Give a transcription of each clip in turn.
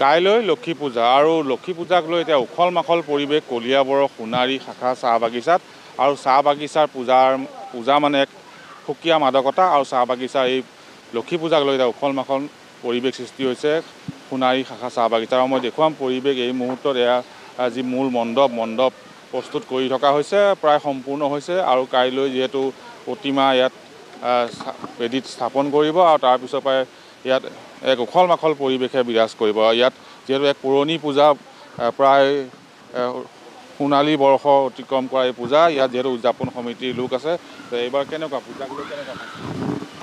কাইলৈ লক্ষী পূজা আৰু লক্ষী পূজাক লৈ এতিয়া উখল মাখল পৰিৱেশ কলিয়াবৰৰ সোণাৰী শাখা চাহ বাগিচাত। আৰু চাহ বাগিচাৰ পূজাৰ পূজা মানে এক সুকীয়া মাদকতা আৰু চাহ বাগিচাৰ এই লক্ষী পূজাক লৈ এতিয়া উখল মাখল পৰিৱেশ সৃষ্টি হৈছে। সোণাৰী শাখা চাহ বাগিচাৰ আৰু মই দেখুৱাম পৰিৱেশ এই মুহূৰ্তত এয়া যি মূল মণ্ডপ মণ্ডপ প্ৰস্তুত কৰি থকা হৈছে প্ৰায় সম্পূৰ্ণ হৈছে আৰু কাইলৈ যিহেতু প্ৰতিমা ইয়াত বেদীত স্থাপন কৰিব আৰু তাৰপিছৰ পৰাই ইয়াত এক উখল মাখল পৰিৱেশে বিৰাজ কৰিব। ইয়াত যিহেতু এক পুৰণি পূজা প্ৰায় সোণালী বৰ্ষ অতিক্ৰম কৰা এই পূজা ইয়াত যিহেতু উদযাপন সমিতিৰ লোক আছে এইবাৰ কেনেকুৱা পূজাক লৈ কেনেকুৱা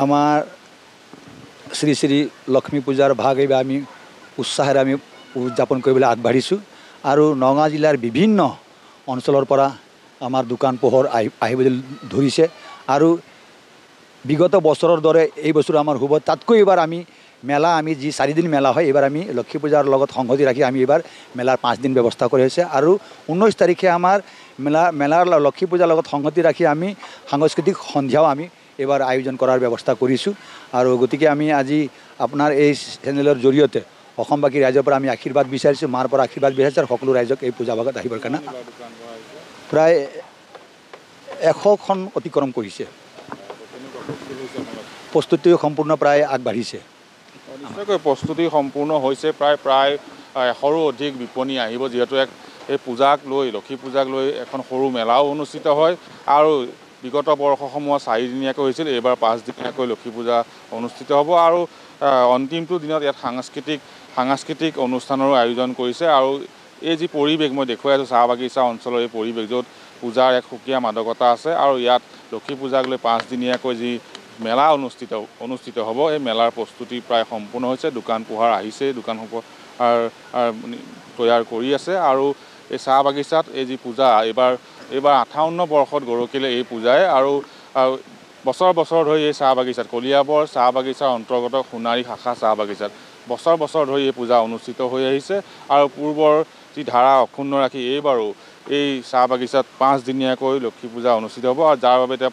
আমাৰ শ্ৰী শ্ৰী লক্ষ্মী পূজাৰ ভাগ এইবাৰ আমি উৎসাহেৰে আমি উদযাপন কৰিবলৈ আগবাঢ়িছোঁ। আৰু নগাঁও জিলাৰ বিভিন্ন অঞ্চলৰ পৰা আমাৰ দোকান পোহৰ আহি আহিবলৈ ধৰিছে। আৰু বিগত বছৰৰ দৰে এই বছৰ আমাৰ হ'ব। তাতকৈ এইবাৰ আমি মেলা আমি যি চাৰিদিন মেলা হয় এইবাৰ আমি লক্ষী পূজাৰ লগত সংগতি ৰাখি আমি এইবাৰ মেলাৰ পাঁচদিন ব্যৱস্থা কৰি আছে আৰু ঊনৈছ তাৰিখে আমাৰ মেলা মেলাৰ লক্ষী পূজাৰ লগত সংগতি ৰাখি আমি সাংস্কৃতিক সন্ধিয়াও আমি এইবাৰ আয়োজন কৰাৰ ব্যৱস্থা কৰিছোঁ। আৰু গতিকে আমি আজি আপোনাৰ এই চেনেলৰ জৰিয়তে অসমবাসী ৰাইজৰ পৰা আমি আশীৰ্বাদ বিচাৰিছোঁ মাৰ পৰা আশীৰ্বাদ বিচাৰিছোঁ আৰু সকলো ৰাইজক এই পূজা ভাগত আহিবৰ কাৰণে। প্ৰায় এশখন অতিক্ৰম কৰিছে। প্ৰস্তুতি সম্পূৰ্ণ প্ৰায় আগবাঢ়িছে। নিশ্চয়কৈ প্ৰস্তুতি সম্পূৰ্ণ হৈছে প্ৰায় প্ৰায় এশৰো অধিক বিপণী আহিব যিহেতু এক এই পূজাক লৈ লক্ষী পূজাক লৈ এখন সৰু মেলাও অনুষ্ঠিত হয়। আৰু বিগত বৰ্ষসমূহত চাৰিদিনীয়াকৈ হৈছিল এইবাৰ পাঁচদিনীয়াকৈ লক্ষী পূজা অনুষ্ঠিত হ'ব। আৰু অন্তিমটো দিনত ইয়াত সাংস্কৃতিক সাংস্কৃতিক অনুষ্ঠানৰো আয়োজন কৰিছে। আৰু এই যি পৰিৱেশ মই দেখুৱাই আছোঁ চাহ বাগিচা অঞ্চলৰ এই পৰিৱেশ য'ত পূজাৰ এক সুকীয়া মাদকতা আছে। আৰু ইয়াত লক্ষী পূজাক লৈ পাঁচদিনীয়াকৈ যি মেলা অনুষ্ঠিত অনুষ্ঠিত হ'ব। এই মেলাৰ প্ৰস্তুতি প্ৰায় সম্পূৰ্ণ হৈছে। দোকান পোহাৰ আহিছে দোকান তৈয়াৰ কৰি আছে। আৰু এই চাহ বাগিচাত এই যি পূজা এইবাৰ এইবাৰ আঠাৱন্ন বৰ্ষত গৰকিলে এই পূজাই। আৰু বছৰ বছৰ ধৰি এই চাহ বাগিচাত কলিয়াবৰ চাহ বাগিচাৰ অন্তৰ্গত সোণাৰী শাখা চাহ বাগিচাত বছৰ বছৰ ধৰি এই পূজা অনুষ্ঠিত হৈ আহিছে। আৰু পূৰ্বৰ যি ধাৰা অক্ষুণ্ণ ৰাখি এইবাৰো এই চাহ বাগিচাত পাঁচদিনীয়াকৈ লক্ষী পূজা অনুষ্ঠিত হ'ব আৰু যাৰ বাবে এতিয়া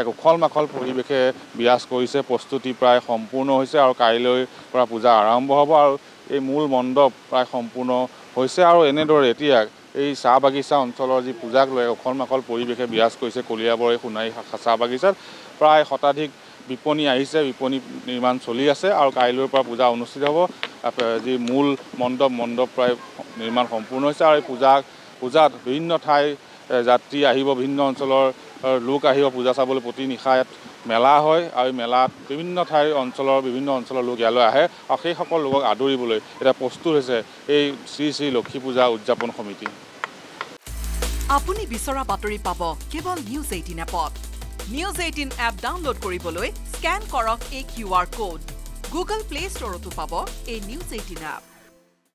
এক উখল মাখল পৰিৱেশে বিৰাজ কৰিছে প্ৰস্তুতি প্ৰায় সম্পূৰ্ণ হৈছে আৰু কাইলৈৰ পৰা পূজা আৰম্ভ হ'ব আৰু এই মূল মণ্ডপ প্ৰায় সম্পূৰ্ণ হৈছে আৰু এনেদৰে এতিয়া এই চাহ বাগিচা অঞ্চলৰ যি পূজাক লৈ উখল মাখল পৰিৱেশে বিৰাজ কৰিছে কলিয়াবৰ এই সোণাৰী চাহ বাগিচাত। প্ৰায় শতাধিক বিপণী আহিছে বিপণী নিৰ্মাণ চলি আছে আৰু কাইলৈৰ পৰা পূজা অনুষ্ঠিত হ'ব। যি মূল মণ্ডপ মণ্ডপ প্ৰায় নিৰ্মাণ সম্পূৰ্ণ হৈছে আৰু এই পূজাক পূজাত বিভিন্ন ঠাই যাত্ৰী আহিব বিভিন্ন অঞ্চলৰ লোক আহিব পূজা চাবলৈ প্ৰতি নিশা ইয়াত মেলা হয় আৰু মেলাত বিভিন্ন ঠাইৰ অঞ্চলৰ বিভিন্ন অঞ্চলৰ লোক ইয়ালৈ আহে আৰু সেইসকল লোকক আদৰিবলৈ এতিয়া প্ৰস্তুত হৈছে এই শ্ৰী শ্ৰী লক্ষী পূজা উদযাপন সমিতি। আপুনি বিচৰা বাতৰি পাব কেৱল নিউজ এইটিন এপত। নিউজ এইটিন এপ ডাউনলোড কৰিবলৈ স্কেন কৰক এই Q R code. Google Play ষ্টৰতো পাব এই নিউজ এইটিন এপ।